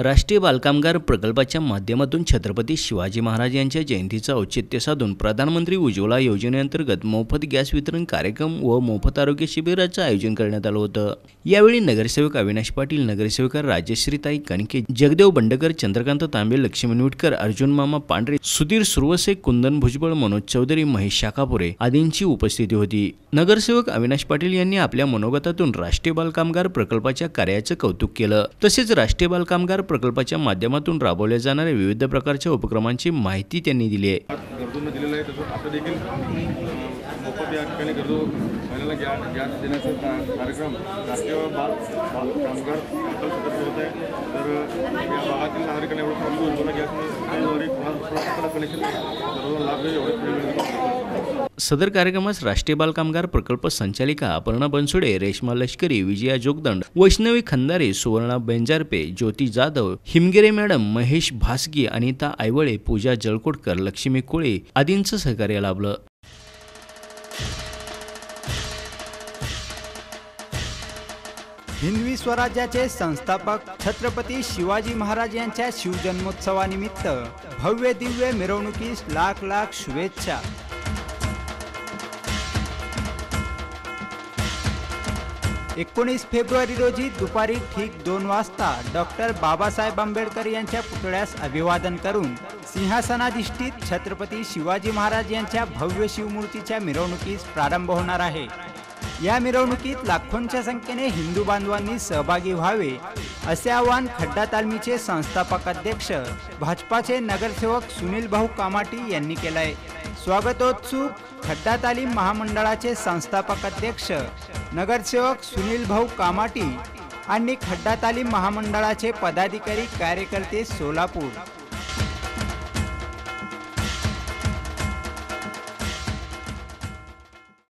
राष्ट्रीय बालकामगार प्रकल्पाच्या माध्यमातून छत्रपती शिवाजी महाराज यांच्या जयंतीचं औचित्य साधून प्रधानमंत्री उज्ज्वला योजनेअंतर्गत मोफत गॅस वितरण कार्यक्रम व मोफत आरोग्य शिबिराचं आयोजन करण्यात आलं होतं. यावेळी नगरसेवक अविनाश पाटील नगरसेविका राजश्रीताई कणके जगदेव बंडकर चंद्रकांत तांबे लक्ष्मण विटकर अर्जुन मामा पांढरे सुधीर सुरवसे कुंदन भुजबळ मनोज चौधरी महेश शाखापुरे आदींची उपस्थिती होती. नगरसेवक अविनाश पाटील यांनी आपल्या मनोगतातून राष्ट्रीय बालकामगार प्रकल्पाच्या कार्याचं कौतुक केलं. तसेच राष्ट्रीय बालकामगार प्रकल्पाच्या माध्यमातून राबवल्या जाणाऱ्या विविध प्रकारच्या उपक्रमांची माहिती त्यांनी दिली आहे. गरजूंना दिलेलं आहे तसं आता देखील मोफत या ठिकाणी गरजू महिलांना गॅ गॅस देण्याचा कार्यक्रम राष्ट्रीय बाल बाल कामगार प्रकल्पातर्फे होत आहे. तर या भागातील नागरिकांना एवढं सांगू उज्ज्वला कनेक्शन सर्व लाभ घेऊ एवढं सदर कार्यक्रमास राष्ट्रीय बालकामगार प्रकल्प संचालिका अपर्णा बनसुडे रेश्मा लष्करी विजया जोगदंड वैष्णवी खंदारे सुवर्णा बेंजारपे ज्योती जाधव हिमगिरे मॅडम महेश भासगी अनिता आयवळे पूजा जळकोटकर लक्ष्मी कोळे आदींचं सहकार्य लाभलं. हिंदवी स्वराज्याचे संस्थापक छत्रपती शिवाजी महाराज यांच्या शिवजन्मोत्सवानिमित्त भव्य दिव्य मिरवणुकीस लाख लाख शुभेच्छा. एकोणीस फेब्रुवारी रोजी दुपारी ठीक दोन वाजता डॉक्टर बाबासाहेब आंबेडकर यांच्या पुतळ्यास अभिवादन करून सिंहासनाधिष्ठित छत्रपती शिवाजी महाराज यांच्या भव्य शिवमूर्तीच्या मिरवणुकीस प्रारंभ होणार आहे. या मिरवणुकीत लाखोंच्या संख्येने हिंदू बांधवांनी सहभागी व्हावे असे आवाहन खड्डा तालमीचे संस्थापक अध्यक्ष भाजपाचे नगरसेवक सुनील भाऊ कामाटी यांनी केलं आहे स्वागतोत्सुक खड्डा तालीम महामंडळाचे संस्थापक अध्यक्ष नगरसेवक सुनील भाऊ कामाटी आणि खड्डा तालीम महामंडळाचे पदाधिकारी कार्यकर्ते सोलापूर.